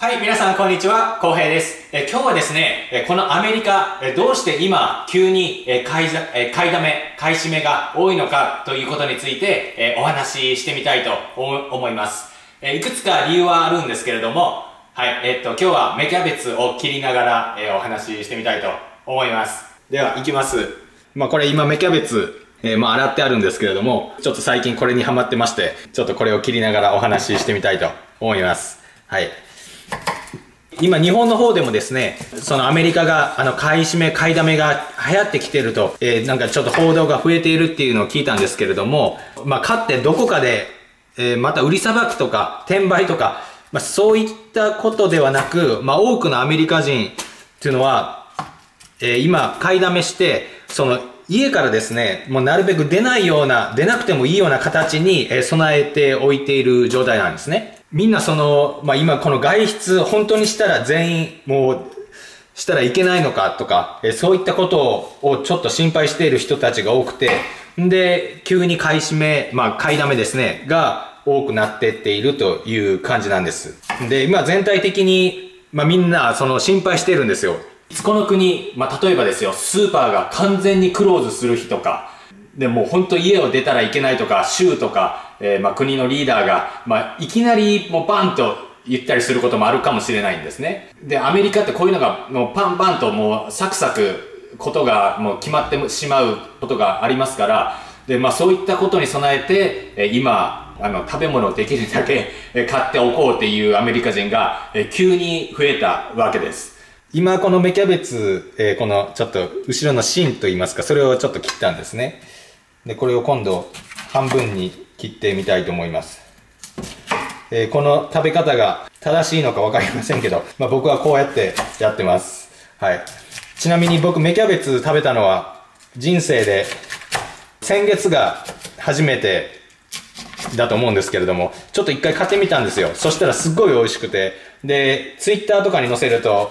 はい、皆さんこんにちは、浩平です。え今日はですね、えこのアメリカ、えどうして今、急に、え買いざえ買いだめ、買い占めが多いのかということについて、えお話ししてみたいと思思います。えいくつか理由はあるんですけれども、はい、えっと、今日は芽キャベツを切りながら、えお話ししてみたいと思います。では、いきます。まあ、これ今芽キャベツ、えーまあ、洗ってあるんですけれども、ちょっと最近これにハマってまして、ちょっとこれを切りながらお話ししてみたいと思います。はい。今日本の方でもですね、そのアメリカがあの買い占め、買いだめが流行ってきてると、えーなんかちょっと報道が増えているっていうのを聞いたんですけれども、まあ買ってどこかで、えーまた売りさばくとか、転売とか、まあそういったことではなく、まあ多くのアメリカ人っていうのは、えー今買いだめして、その家からですね、もうなるべく出ないような、出なくてもいいような形に、備えておいている状態なんですね。みんなその、まあ今この外出、本当にしたら全員もう、したらいけないのかとか、えそういったことをちょっと心配している人たちが多くて、んで、急に買い占め、まあ買いだめですね、が多くなってっているという感じなんです。で、今全体的に、まあみんなその心配してるんですよ。いつこの国、まあ例えばですよ、スーパーが完全にクローズする日とか、でも本当家を出たらいけないとか、州とか、えーまあ国のリーダーが、まあいきなりもうバンと言ったりすることもあるかもしれないんですね。で、アメリカってこういうのがもうパンパンともうサクサクことがもう決まってしまうことがありますから、で、まあそういったことに備えて、え今、あの、食べ物をできるだけ 買っておこうっていうアメリカ人が、え急に増えたわけです。今この芽キャベツ、えーこのちょっと後ろの芯といいますか、それをちょっと切ったんですね。で、これを今度半分に切ってみたいと思います。えーこの食べ方が正しいのか分かりませんけど、まあ、僕はこうやってやってます。はい。ちなみに僕芽キャベツ食べたのは人生で先月が初めてだと思うんですけれども、ちょっと一回買ってみたんですよ。そしたらすっごい美味しくて、で、ツイッターとかに載せると、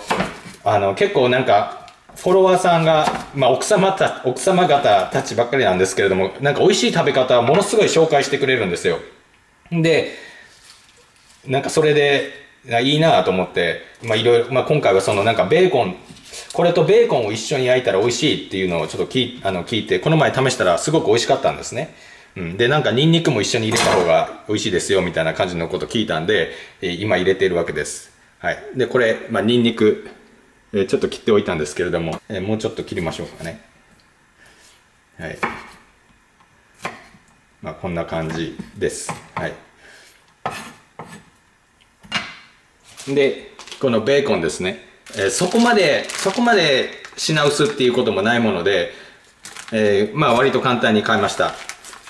あの、結構なんか、フォロワーさんが、まあ、奥様た、奥様方たちばっかりなんですけれども、なんか美味しい食べ方をものすごい紹介してくれるんですよ。で、なんかそれで、いいなと思って、まあいろいろ、まあ今回はそのなんかベーコン、これとベーコンを一緒に焼いたら美味しいっていうのをちょっと聞あの聞いて、この前試したらすごく美味しかったんですね。うん、で、なんかニンニクも一緒に入れた方が美味しいですよみたいな感じのこと聞いたんで、え今入れているわけです。はい。で、これ、まあニンニク、えちょっと切っておいたんですけれども、えもうちょっと切りましょうかね。はい。まあこんな感じです。はい。で、このベーコンですね。えそこまで、そこまで品薄っていうこともないもので、えーまあ割と簡単に買いました。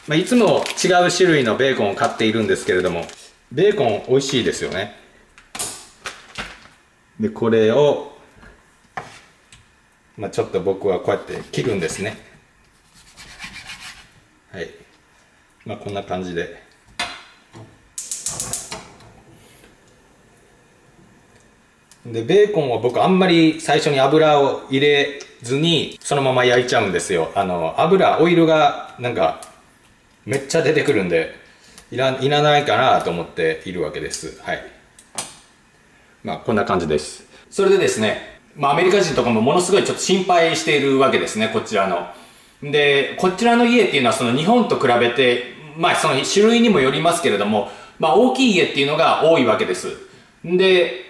まあ、いつも違う種類のベーコンを買っているんですけれども、ベーコン美味しいですよね。で、これを、まあちょっと僕はこうやって切るんですね。はい。まあこんな感じで。で、ベーコンを僕あんまり最初に油を入れずにそのまま焼いちゃうんですよ。あの、油、オイルがなんかめっちゃ出てくるんで、いらいらないかなと思っているわけです。はい。まあこんな感じです。それでですね、まあアメリカ人とかもものすごいちょっと心配しているわけですね、こちらの。で、こちらの家っていうのはその日本と比べて、まあその種類にもよりますけれども、まあ大きい家っていうのが多いわけです。で、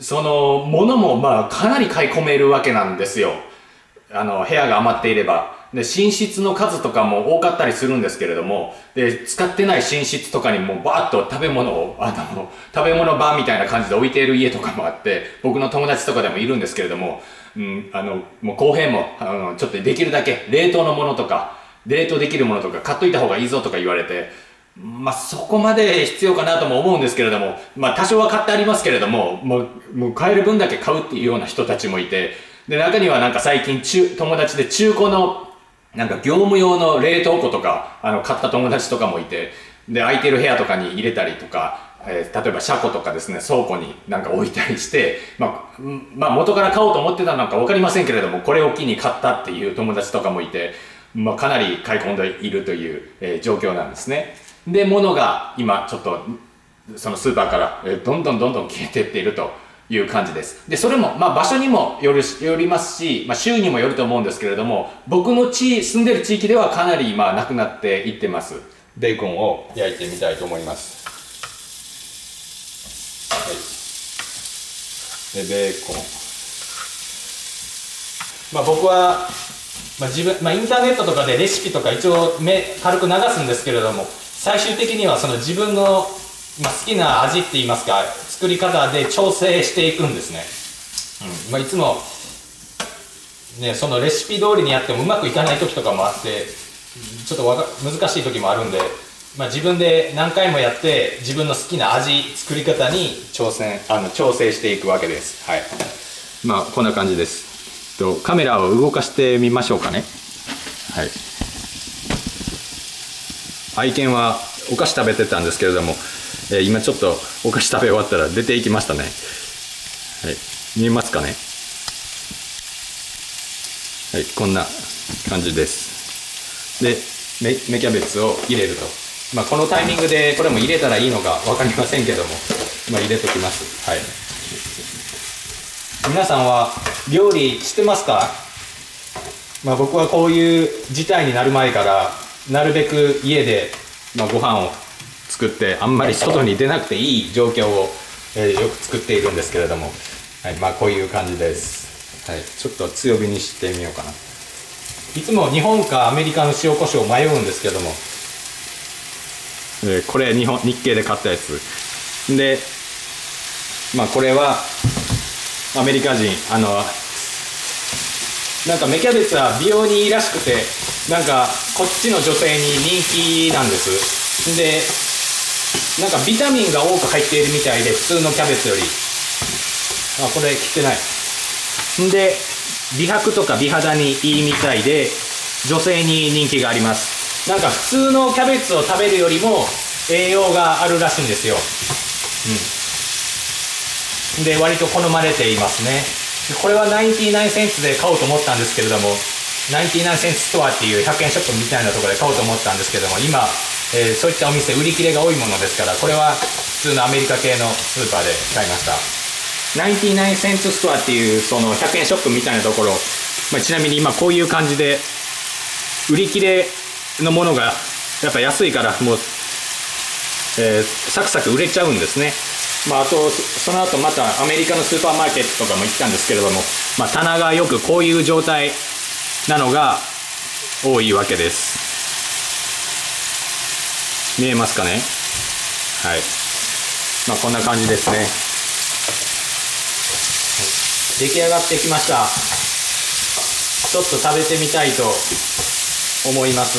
その物もまあかなり買い込めるわけなんですよ。あの部屋が余っていれば。で、寝室の数とかも多かったりするんですけれども、で、使ってない寝室とかにもバーッと食べ物を、あの、食べ物場みたいな感じで置いている家とかもあって、僕の友達とかでもいるんですけれども、うん、あの、もう後編も、あの、ちょっとできるだけ冷凍のものとか、冷凍できるものとか買っといた方がいいぞとか言われて、まあそこまで必要かなとも思うんですけれども、まあ多少は買ってありますけれども、もう、もう買える分だけ買うっていうような人たちもいて、で、中にはなんか最近中、友達で中古の、なんか業務用の冷凍庫とか、あの、買った友達とかもいて、で、空いてる部屋とかに入れたりとか、えー例えば車庫とかですね、倉庫になんか置いたりして、まあ、まあ元から買おうと思ってたのか分かりませんけれども、これを機に買ったっていう友達とかもいて、まあかなり買い込んでいるという、えー状況なんですね。で、物が今ちょっとそのスーパーから、えどんどんどんどん消えていっているという感じです。で、それも、まあ、場所にもよるよりますし、まあ、州にもよると思うんですけれども、僕の地、住んでる地域ではかなり、まあ、なくなっていってます。ベーコンを焼いてみたいと思います。はい。で、ベーコン。まあ、僕は、まあ、自分、まあ、インターネットとかでレシピとか一応目軽く流すんですけれども、最終的にはその自分の、まあ、好きな味って言いますか、作り方で調整していくんですね、うん。まあ、いつも、ね、そのレシピ通りにやってもうまくいかない時とかもあってちょっとわ難しい時もあるんで、まあ、自分で何回もやって自分の好きな味作り方に挑戦あの調整していくわけです。はい。まあこんな感じです。とカメラを動かしてみましょうかね。はい。愛犬はお菓子食べてたんですけれどもえー、今ちょっとお菓子食べ終わったら出ていきましたね。はい。見えますかね？はい、こんな感じです。で、芽キャベツを入れると。まあ、このタイミングでこれも入れたらいいのか分かりませんけども、まあ、入れときます。はい。皆さんは料理してますか？まあ、僕はこういう事態になる前からなるべく家で、まあ、ご飯を作ってあんまり外に出なくていい状況を、えー、よく作っているんですけれども、はいまあ、こういう感じです、はい、ちょっと強火にしてみようかな。いつも日本かアメリカの塩コショウ迷うんですけども、えー、これ日本日系で買ったやつ。でまあこれはアメリカ人あのなんか芽キャベツは美容にいいらしくてなんかこっちの女性に人気なんです。でなんかビタミンが多く入っているみたいで普通のキャベツより。あこれ切ってない。んで美白とか美肌にいいみたいで女性に人気があります。なんか普通のキャベツを食べるよりも栄養があるらしいんですよ。うん。で割と好まれていますね。これは99センツで買おうと思ったんですけれども99センツストアっていう100円ショップみたいなところで買おうと思ったんですけども今えー、そういったお店売り切れが多いものですからこれは普通のアメリカ系のスーパーで買いました。99セントストアっていうその100円ショップみたいなところ、まあ、ちなみに今こういう感じで売り切れのものがやっぱ安いからもう、えー、サクサク売れちゃうんですね。まあ、あとその後またアメリカのスーパーマーケットとかも行ったんですけれども、まあ、棚がよくこういう状態なのが多いわけです。見えますかね？はい。まあこんな感じですね。出来上がってきました。ちょっと食べてみたいと思います。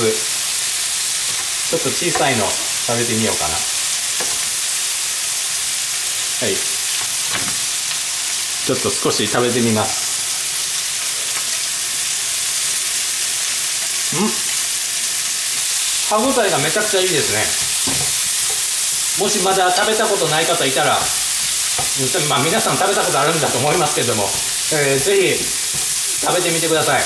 ちょっと小さいの食べてみようかな。はい。ちょっと少し食べてみます。うん。歯ごたえがめちゃくちゃいいですね。もしまだ食べたことない方いたらまあ皆さん食べたことあるんだと思いますけれども、えー、ぜひ食べてみてください。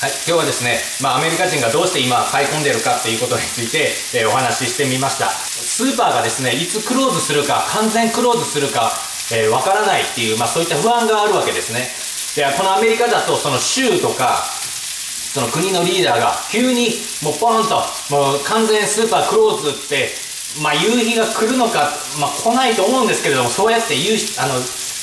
はい、今日はですね、まあ、アメリカ人がどうして今買い込んでるかっていうことについて、えー、お話ししてみました。スーパーがですねいつクローズするか完全クローズするかわ、えー、からないっていう、まあ、そういった不安があるわけですね。でこのアメリカだとその州とかその国のリーダーが急にもうポンともう完全スーパークローズってまあ夕日が来るのか、まあ、来ないと思うんですけれどもそうやって言うあの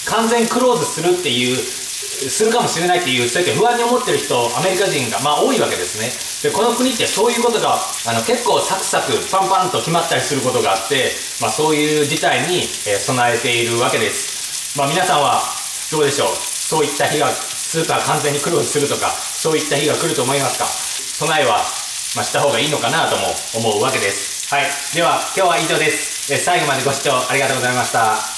完全クローズするっていうするかもしれないっていうそうやって不安に思ってる人アメリカ人がまあ多いわけですね。でこの国ってそういうことがあの結構サクサクパンパンと決まったりすることがあって、まあ、そういう事態に、え備えているわけです。まあ皆さんはどうでしょう？そういった日がスーパー完全にクローズするとかそういった日が来ると思いますか？備えは、まあ、した方がいいのかなとも思うわけです。はい。では今日は以上です。最後までご視聴ありがとうございました